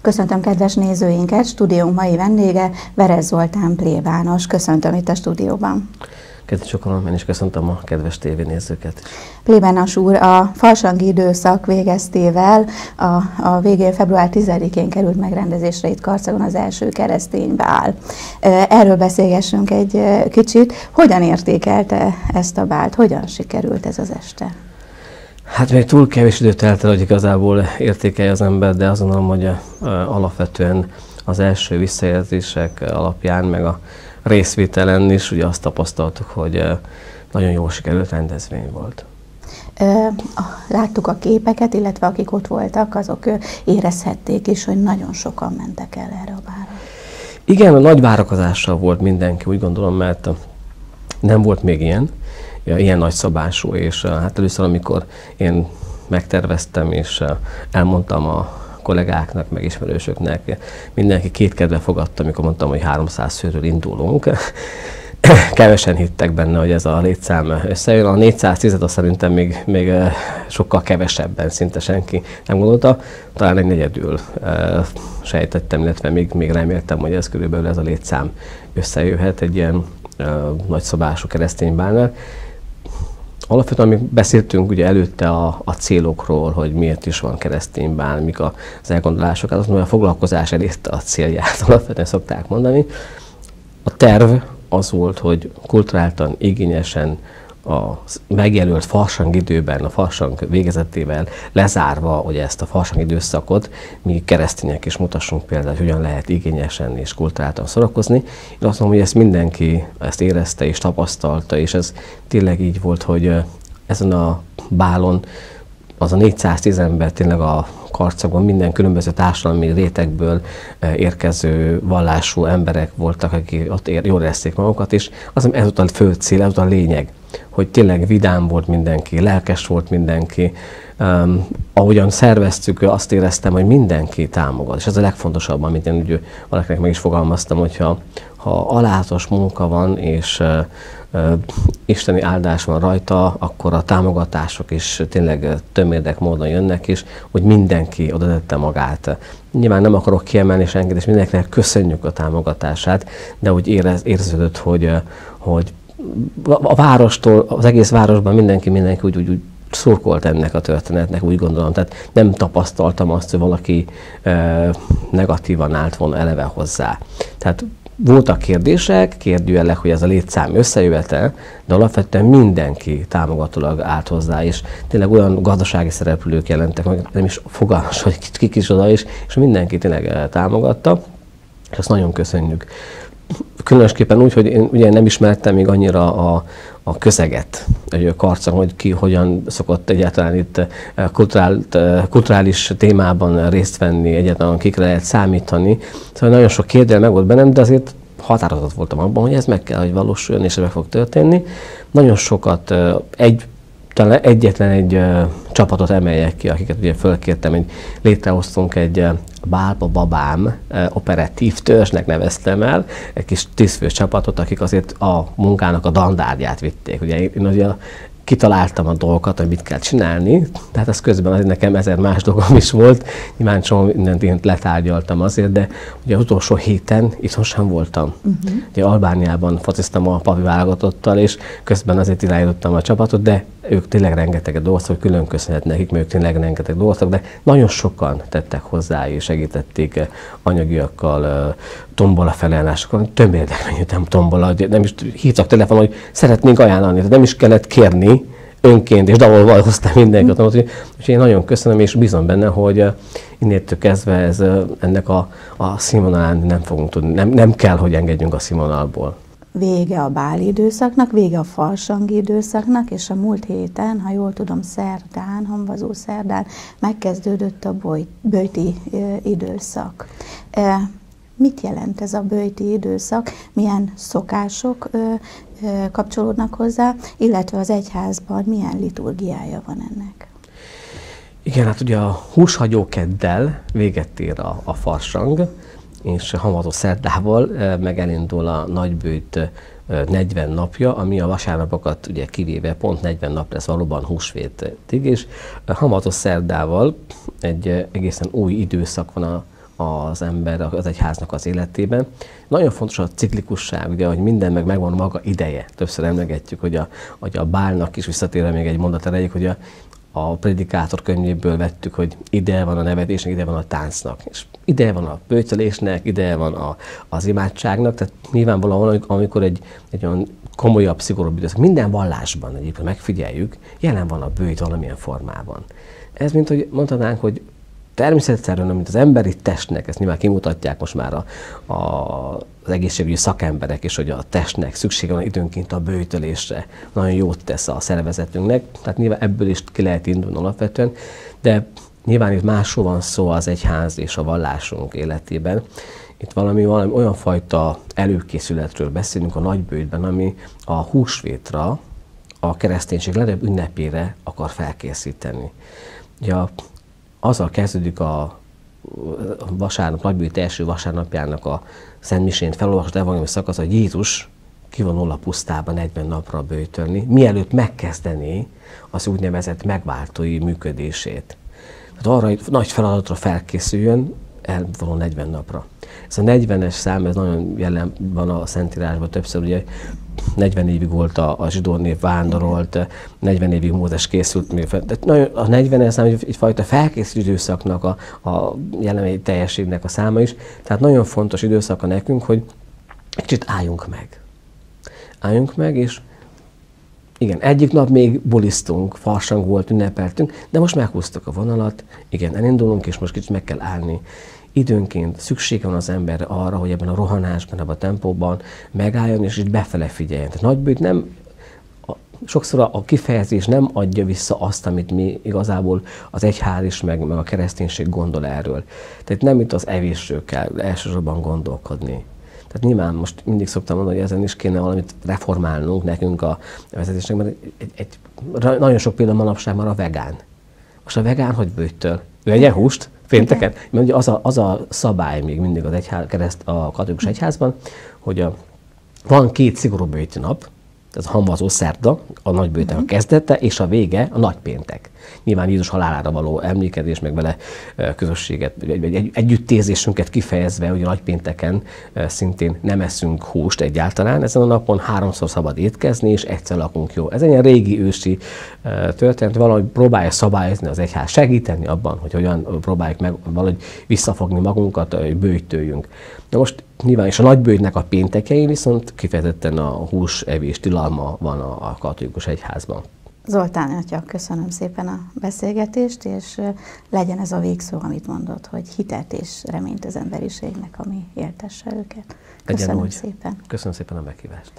Köszöntöm kedves nézőinket, stúdiónk mai vendége Verez Zoltán plébános. Köszöntöm itt a stúdióban. Kedves sokalom, én is köszöntöm a kedves tévénézőket. Plébános úr, a falsangi időszak végeztével a, a végén február 10-én került megrendezésre itt Karcagon az első keresztény bál. Erről beszélgessünk egy kicsit. Hogyan értékelte ezt a bált? Hogyan sikerült ez az este? Hát még túl kevés időt telt el, hogy igazából értékelje az ember, de azt gondolom, hogy alapvetően az első visszajelzések alapján, meg a részvételen is ugye azt tapasztaltuk, hogy nagyon jól sikerült rendezvény volt. Láttuk a képeket, illetve akik ott voltak, azok érezhették is, hogy nagyon sokan mentek el erre a bárra. Igen, a nagy várakozással volt mindenki, úgy gondolom, mert nem volt még ilyen, ilyen nagy szabású, és hát először, amikor én megterveztem, és elmondtam a kollégáknak, meg ismerősöknek, mindenki kétkedve fogadta, amikor mondtam, hogy 300 főről indulunk. Kevesen hittek benne, hogy ez a létszám összejön. A 410 az szerintem még, még sokkal kevesebben, szinte senki nem gondolta. Talán egy negyedül sejtettem, illetve még, még reméltem, hogy ez körülbelül ez a létszám összejöhet egy ilyen nagyszabású keresztény bánál. Alapvetően mi beszéltünk ugye előtte a, a célokról, hogy miért is van kereszténybán, mik az elgondolások, az a foglalkozás elérte a célját, alapvetően szokták mondani. A terv az volt, hogy kulturáltan, igényesen, a megjelölt farsang időben, a farsang végezetével lezárva hogy ezt a farsang időszakot, mi keresztények is mutassunk például, hogy hogyan lehet igényesen és kultúráltan szórakozni. Én azt mondom, hogy ezt mindenki ezt érezte és tapasztalta, és ez tényleg így volt, hogy ezen a bálon az a 410 ember tényleg a karcagon minden különböző társadalmi rétegből érkező vallású emberek voltak, akik ott ér, jól érezték magukat, és az ez volt a fő cél, ez volt a lényeg, hogy tényleg vidám volt mindenki, lelkes volt mindenki. Um, ahogyan szerveztük, azt éreztem, hogy mindenki támogat, és ez a legfontosabb, amit én úgy valakinek meg is fogalmaztam, hogyha ha alázatos munka van, és uh, uh, isteni áldás van rajta, akkor a támogatások is tényleg tömérdek módon jönnek is, hogy mindenki oda tette magát. Nyilván nem akarok kiemelni senkit, és mindenkinek köszönjük a támogatását, de úgy érez, érződött, hogy, hogy a várostól, az egész városban mindenki, mindenki úgy, úgy, úgy szurkolt ennek a történetnek, úgy gondolom. Tehát nem tapasztaltam azt, hogy valaki e, negatívan állt volna eleve hozzá. Tehát voltak kérdések, kérdőjelek, hogy ez a létszám összejövetel, de alapvetően mindenki támogatólag állt hozzá, és tényleg olyan gazdasági szereplők jelentek meg, nem is fogalmas, hogy kik is oda is, és mindenki tényleg támogatta, és azt nagyon köszönjük különösképpen úgy, hogy én ugye nem ismertem még annyira a, a közeget, egy karcang, hogy ki hogyan szokott egyáltalán itt eh, eh, kulturális témában részt venni, egyáltalán kikre lehet számítani. Szóval nagyon sok kérdel meg volt bennem, de azért határozott voltam abban, hogy ez meg kell, hogy valósuljon, és ez meg fog történni. Nagyon sokat, eh, egy talán egyetlen egy csapatot emeljek ki, akiket ugye fölkértem, hogy létrehoztunk egy uh, Bálba Babám uh, operatív törzsnek neveztem el, egy kis tízfős csapatot, akik azért a munkának a dandárját vitték. Ugye én, én ugye kitaláltam a dolgokat, hogy mit kell csinálni, tehát az közben azért nekem ezer más dolgom is volt, nyilván csomó mindent én letárgyaltam azért, de ugye az utolsó héten itthon sem voltam. Uh-huh. Ugye Albániában fociztam a papi válogatottal, és közben azért irányítottam a csapatot, de ők tényleg rengeteget dolgoztak, hogy külön köszönhet nekik, mert ők tényleg rengeteg dolgoztak, de nagyon sokan tettek hozzá és segítették eh, anyagiakkal, eh, tombola felajánlásokkal, több érdekben nem tombola, nem is hívtak telefonon, hogy szeretnénk ajánlani, nem is kellett kérni, önként és dalolva hoztam mindenkit. Mm. Úgyhogy én nagyon köszönöm, és bízom benne, hogy eh, innétől kezdve ez, ennek a, a színvonalán nem fogunk tudni, nem, nem kell, hogy engedjünk a színvonalból vége a báli időszaknak, vége a falsangi időszaknak, és a múlt héten, ha jól tudom, szerdán, hamvazó szerdán megkezdődött a bőti időszak. Mit jelent ez a bőti időszak? Milyen szokások kapcsolódnak hozzá, illetve az egyházban milyen liturgiája van ennek? Igen, hát ugye a húshagyókeddel véget ér a, a farsang, és hamatos szerdával meg elindul a nagybőjt 40 napja, ami a vasárnapokat ugye kivéve pont 40 nap lesz valóban húsvétig, és hamatos szerdával egy egészen új időszak van a az ember, az egyháznak az életében. Nagyon fontos a ciklikusság, ugye, hogy minden meg megvan maga ideje. Többször emlegetjük, hogy a, hogy a bálnak is visszatérve még egy mondat erejéig, hogy a, a predikátor könyvéből vettük, hogy ide van a nevetésnek, ide van a táncnak. És ide van a bőtölésnek, ide van a, az imádságnak. Tehát nyilvánvalóan, amikor egy, egy olyan komolyabb, szigorúbb időszak, minden vallásban egyébként megfigyeljük, jelen van a bőjt valamilyen formában. Ez, mint hogy mondhatnánk, hogy természetszerűen, mint az emberi testnek, ezt nyilván kimutatják most már a, a, az egészségügyi szakemberek is, hogy a testnek szüksége van időnként a bőjtölésre, nagyon jót tesz a szervezetünknek, tehát nyilván ebből is ki lehet indulni alapvetően, de nyilván itt másról van szó az egyház és a vallásunk életében. Itt valami, valami olyan fajta előkészületről beszélünk a nagybőjtben, ami a húsvétra, a kereszténység legnagyobb ünnepére akar felkészíteni. Ugye azzal kezdődik a vasárnap, nagybőjt első vasárnapjának a Szent Misén felolvasott evangéliumi szakasz, hogy Jézus kivonul a pusztába 40 napra bőtölni, mielőtt megkezdené az úgynevezett megváltói működését. Tehát arra, hogy nagy feladatra felkészüljön, elvonul 40 napra. Ez a 40-es szám, ez nagyon jelen van a Szentírásban többször, ugye 40 évig volt a, a zsidó név vándorolt, 40 évig Mózes készült. Tehát nagyon, a 40 szám egy, egyfajta felkészült időszaknak a, a jelenlegi teljességnek a száma is. Tehát nagyon fontos időszaka nekünk, hogy egy kicsit álljunk meg. Álljunk meg, és igen, egyik nap még bulisztunk, farsang volt, ünnepeltünk, de most meghúztuk a vonalat, igen, elindulunk, és most kicsit meg kell állni időnként szüksége van az emberre arra, hogy ebben a rohanásban, ebben a tempóban megálljon, és így befele figyeljen. Tehát nagybőt nem sokszor a kifejezés nem adja vissza azt, amit mi igazából az egyház is, meg, meg a kereszténység gondol erről. Tehát nem itt az evésről kell elsősorban gondolkodni. Tehát nyilván most mindig szoktam mondani, hogy ezen is kéne valamit reformálnunk nekünk a vezetésnek, mert egy, egy, nagyon sok példa manapság már a vegán. Most a vegán hogy bőjtől? Ő egyen húst? Pénteken? Mert ugye az a, az a szabály még mindig az egyház, kereszt, a katolikus egyházban, hogy a, van két szigorú bőti nap, ez a hamvazó szerda, a nagybőtek uh-huh. a kezdete, és a vége a nagypéntek. Nyilván Jézus halálára való emlékezés, meg vele közösséget, egy, egy, együttérzésünket kifejezve, hogy a nagypénteken szintén nem eszünk húst egyáltalán. Ezen a napon háromszor szabad étkezni, és egyszer lakunk jó. Ez egy ilyen régi ősi történet, valahogy próbálja szabályozni az egyház, segíteni abban, hogy hogyan próbáljuk meg valahogy visszafogni magunkat, hogy bőjtőjünk. Na most nyilván és a nagybőjtnek a péntekei viszont kifejezetten a hús evés tilalma van a, a katolikus egyházban. Zoltán atya, köszönöm szépen a beszélgetést, és legyen ez a végszó, amit mondott, hogy hitet és reményt az emberiségnek, ami éltesse őket. Köszönöm szépen. Köszönöm szépen a meghívást.